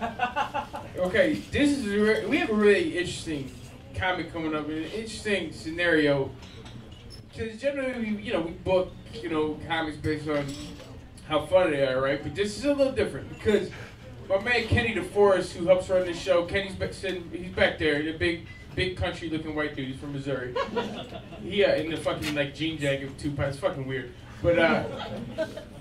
Okay, this is re- we have a really interesting comic coming up, an interesting scenario. Because generally, we, you know, we book you know comics based on how funny they are, right? But this is a little different because my man Kenny DeForest, who helps run this show, Kenny's back, sitting, he's back there, the big, big country-looking white dude. He's from Missouri. he uh, in the fucking like jean jacket with two pants, fucking weird. But uh,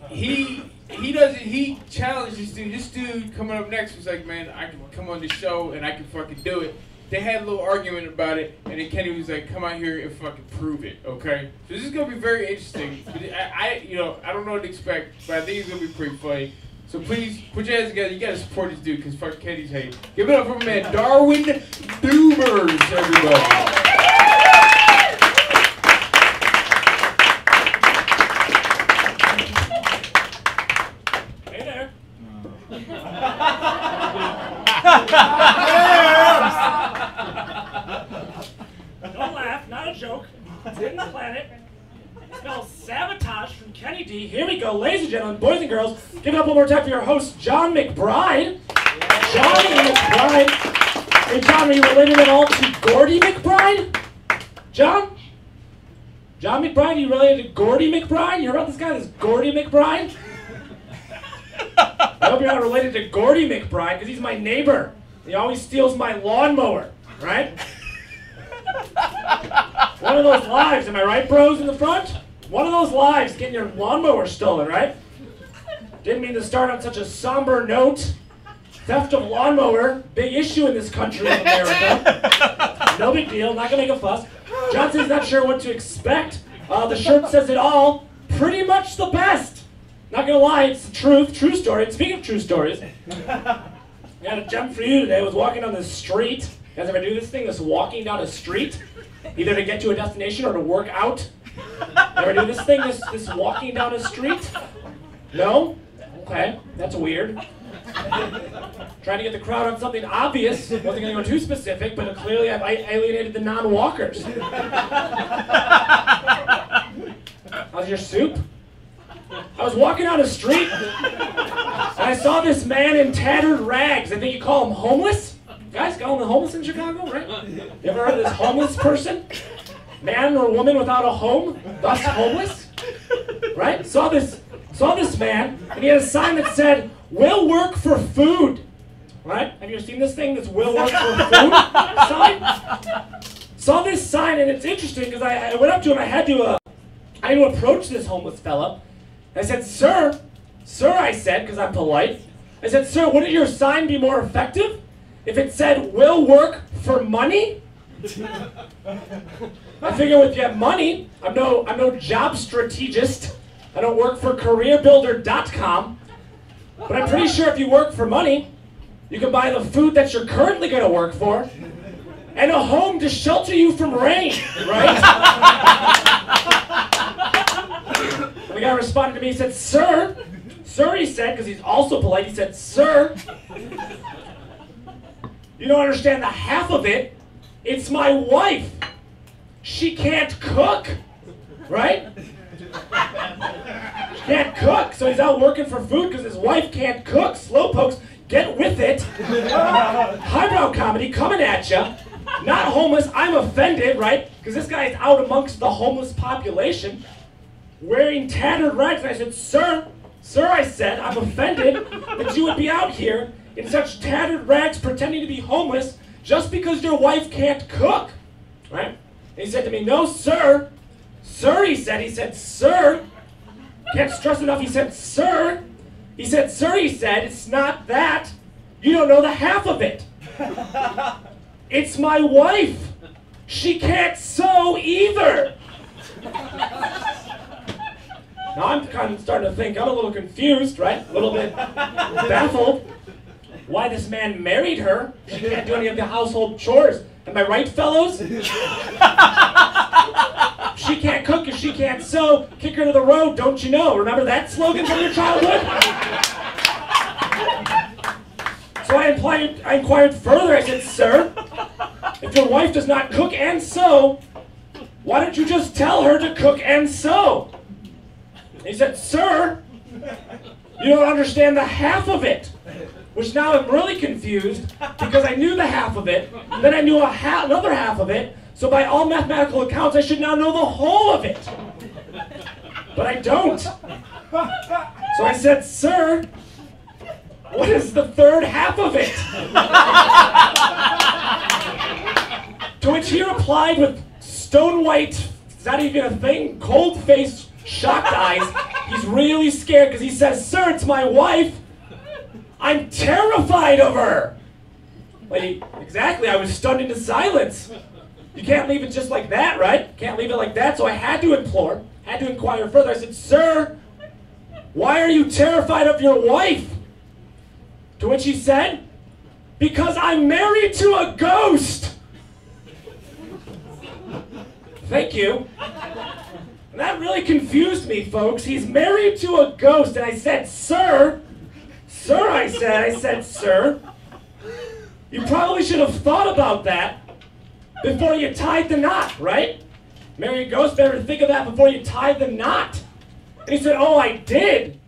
he he doesn't. He challenged this dude. This dude coming up next was like, man, I can come on the show and I can fucking do it. They had a little argument about it, and then Kenny was like, "Come out here and fucking prove it, okay?" So this is gonna be very interesting. I, I, you know, I don't know what to expect, but I think it's gonna be pretty funny. So please put your hands together. You gotta support this dude because fuck Kenny's hate. Give it up for my man Darwin Doomers, everybody. Hey there. Don't laugh, not a joke. Didn't plan it. Spells sabotage from Kenny D. Here we go, ladies and gentlemen, boys and girls. Give it up one more time for your host, John McBride. Johnny McBride. Hey, John, are you related at all to Gordy McBride? John? John McBride, you related to Gordy McBride? You heard about this guy, this Gordy McBride? I hope you're not related to Gordy McBride because he's my neighbor. He always steals my lawnmower, right? One of those lives, am I right, bros in the front? One of those lives getting your lawnmower stolen, right? Didn't mean to start on such a somber note. Theft of lawnmower, big issue in this country of America. No big deal, not gonna make a fuss. Johnson's not sure what to expect. Uh, the shirt says it all. Pretty much the best. Not gonna lie, it's the truth, true story. Speaking of true stories, I got a gem for you today. I was walking down the street. You guys ever do this thing, this walking down a street? Either to get to a destination or to work out? Ever do this thing, this, this walking down a street? No? Okay, that's weird. Trying to get the crowd on something obvious. Wasn't gonna go too specific, but clearly I've alienated the non-walkers. How's your soup? I was walking down a street and I saw this man in tattered rags. I think you call him homeless. Guys, call him homeless in Chicago, right? You ever heard of this homeless person? Man or woman without a home, thus homeless? Right? Saw this saw this man, and he had a sign that said, Will work for food. Right? Have you ever seen this thing, this will work for food sign? Saw this sign, and it's interesting because I, I went up to him, I had to uh, I had to approach this homeless fella. I said, Sir, sir, I said, because I'm polite. I said, Sir, wouldn't your sign be more effective if it said, will work for money? I figure if you money, I'm no, I'm no job strategist. I don't work for careerbuilder.com. But I'm pretty sure if you work for money, you can buy the food that you're currently going to work for and a home to shelter you from rain, right? Guy responded to me, he said, Sir, sir, he said, because he's also polite, he said, Sir, you don't understand the half of it. It's my wife. She can't cook, right? She can't cook, so he's out working for food because his wife can't cook. Slowpokes, get with it. Highbrow comedy coming at you Not homeless, I'm offended, right? Because this guy's out amongst the homeless population wearing tattered rags. And I said, Sir, sir, I said, I'm offended that you would be out here in such tattered rags pretending to be homeless just because your wife can't cook. Right? And he said to me, No, sir. Sir, he said, he said, Sir. Can't stress enough, he said, Sir. He said, Sir, he said, it's not that. You don't know the half of it. It's my wife. She can't sew either. Now I'm kind of starting to think, I'm a little confused, right? A little bit baffled. Why this man married her? She can't do any of the household chores. Am I right, fellows? She can't cook if she can't sew. Kick her to the road, don't you know? Remember that slogan from your childhood? So I inquired, I inquired further. I said, Sir, if your wife does not cook and sew, why don't you just tell her to cook and sew? He said, Sir, you don't understand the half of it. which now I'm really confused because I knew the half of it, then I knew ha- another half of it, so by all mathematical accounts, I should now know the whole of it. But I don't. So I said, Sir, what is the third half of it? to which he replied with stone white, is that even a thing? Cold faced, shocked eyes. He's really scared because he says, Sir, it's my wife. I'm terrified of her. Like, exactly, I was stunned into silence. You can't leave it just like that, right? Can't leave it like that. So I had to implore, had to inquire further. I said, Sir, why are you terrified of your wife? To which he said, Because I'm married to a ghost. Thank you. And that really confused me, folks. He's married to a ghost. And I said, Sir, Sir, I said, I said, Sir, you probably should have thought about that before you tied the knot, right? Marry a ghost, better think of that before you tied the knot. And he said, Oh, I did.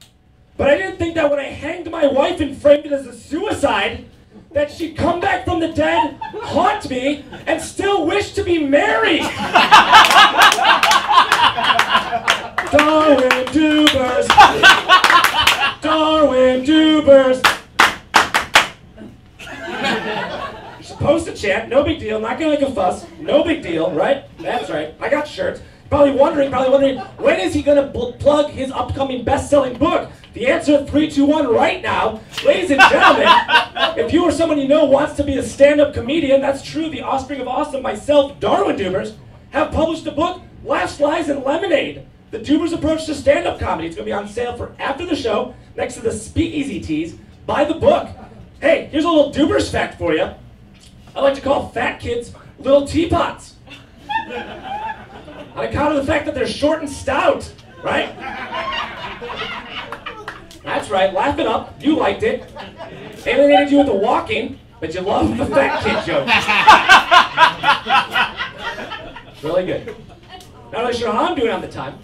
But I didn't think that when I hanged my wife and framed it as a suicide, that she'd come back from the dead, haunt me, and still wish to be married. deal, not gonna make a fuss, no big deal, right? That's right. I got shirts. Probably wondering, probably wondering, when is he gonna plug his upcoming best-selling book? The answer, three, two, one, right now. Ladies and gentlemen, if you or someone you know wants to be a stand-up comedian, that's true. The offspring of awesome, myself, Darwin Doobers, have published a book, Laughs, Lies, and Lemonade. The Doobers approach to stand-up comedy. It's gonna be on sale for after the show, next to the Speakeasy Tees. Buy the book. Hey, here's a little Doobers fact for you. I like to call fat kids little teapots. On account of the fact that they're short and stout, right? That's right, laugh it up. You liked it. Alienated you with the walking, but you love the fat kid joke. really good. Not really sure how I'm doing on the time,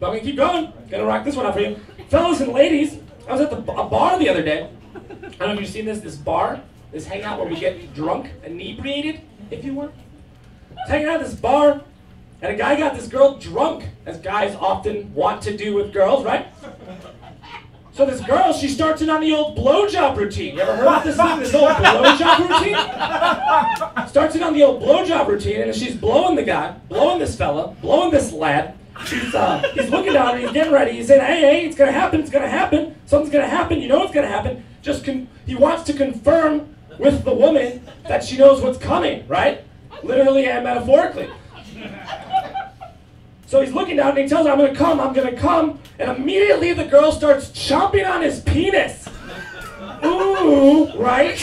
but I'm gonna keep going. Gonna rock this one out for you. Fellas and ladies, I was at the, a bar the other day. I don't know if you've seen this, this bar, this hangout where we get drunk, inebriated, if you want. Hanging out at this bar, and a guy got this girl drunk, as guys often want to do with girls, right? So this girl, she starts in on the old blowjob routine. You ever heard of this this old blowjob routine? Starts in on the old blowjob routine, and she's blowing the guy, blowing this fella, blowing this lad, he's, uh, he's looking down he's getting ready. He's saying, hey, hey, it's gonna happen, it's gonna happen, something's gonna happen, you know it's gonna happen. Just he wants to confirm with the woman that she knows what's coming, right? Literally and metaphorically. So he's looking down and he tells her, I'm gonna come, I'm gonna come. And immediately the girl starts chomping on his penis. Ooh, right?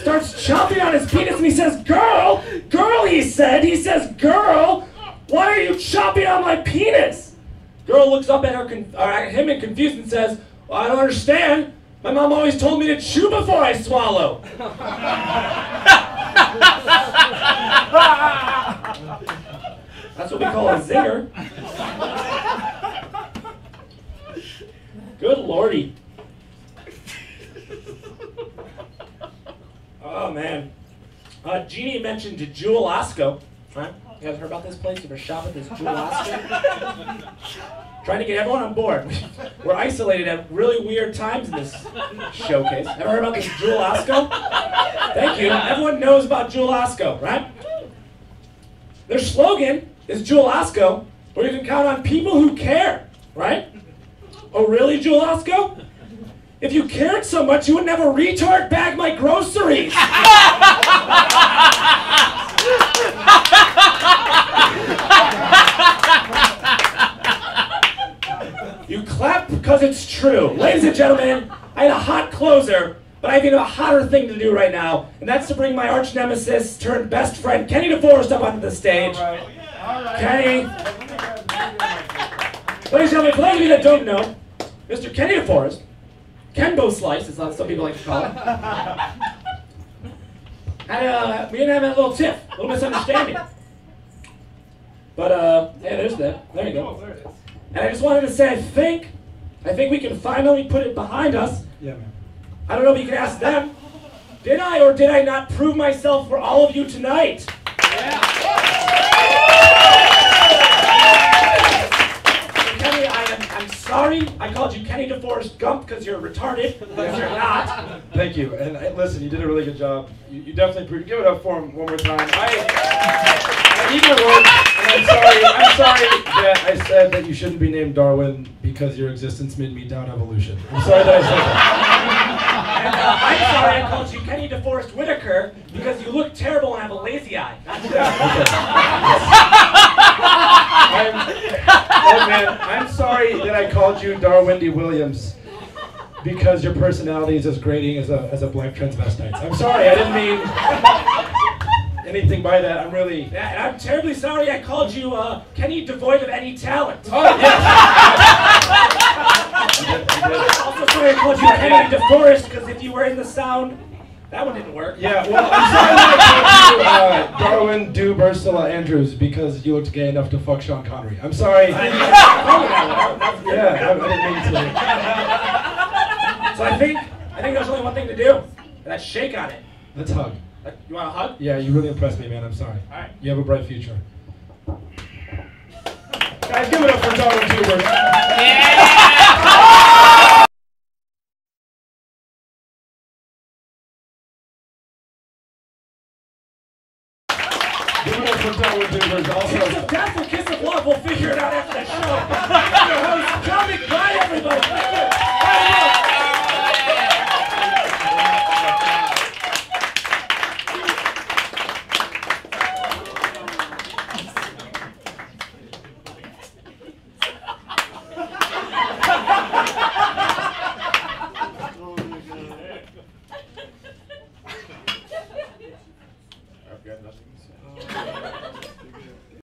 starts chomping on his penis and he says, Girl, girl, he said, he says, Girl, why are you chomping on my penis? Girl looks up at, her, or uh, at him in confusion and says, well, I don't understand. My mom always told me to chew before I swallow. That's what we call a zinger. Good lordy. Oh man. Uh, Jeannie mentioned Jewel Osco. You guys heard about this place? You ever shop at this Jewel Osco? Trying to get everyone on board. We're isolated at really weird times in this showcase. Ever heard about this Jewel Osco? Thank you. Everyone knows about Jewel Osco, right? Their slogan is Jewel Osco, where you can count on people who care, right? Oh, really, Jewel Osco? If you cared so much, you would never retard bag my groceries. you clap because it's true. Ladies and gentlemen, I had a hot closer, but I have even a hotter thing to do right now, and that's to bring my arch nemesis turned best friend, Kenny DeForest, up onto the stage. Kenny. Ladies and gentlemen, for those of you that don't know, Mr. Kenny DeForest, Kenbo Slice, as some people like to call it, had, uh, we didn't have a little tiff, a little misunderstanding. But, uh, hey, there's that. There you go. And I just wanted to say, I think I think we can finally put it behind us. Yeah, man. I don't know if you can ask them. Did I or did I not prove myself for all of you tonight? Yeah. Kenny, I am I'm sorry I called you Kenny DeForest Gump because you're retarded, because you're not. Thank you. And listen, you did a really good job. You, you definitely proved. Give it up for him one more time. I, I even worse, and I'm sorry. I'm sorry that I said that you shouldn't be named Darwin because your existence made me doubt evolution. I'm sorry that I said that. And uh, I'm sorry I called you Kenny DeForest Whitaker because you look terrible and have a lazy eye. That's I'm, oh man, I'm sorry that I called you Darwin D. Williams because your personality is as grating as a, as a black transvestite. I'm sorry, I didn't mean anything by that. I'm really. And I'm terribly sorry I called you uh, Kenny devoid of any talent. Oh, yes! You did, you did. Also sorry I called you Kenny DeForest because if you were in the sound, that one didn't work. Yeah, well, I'm sorry that I called you uh, Darwin Do Ursula Andrews because you looked gay enough to fuck Sean Connery. I'm sorry. Yeah, didn't call you that. That I, I didn't mean to. So I think I think there's only one thing to do, and that's shake on it. Let's hug. You want a hug? Yeah, you really impressed me, man. I'm sorry. All right. You have a bright future. Guys, give it up for Darwin Tubers. Give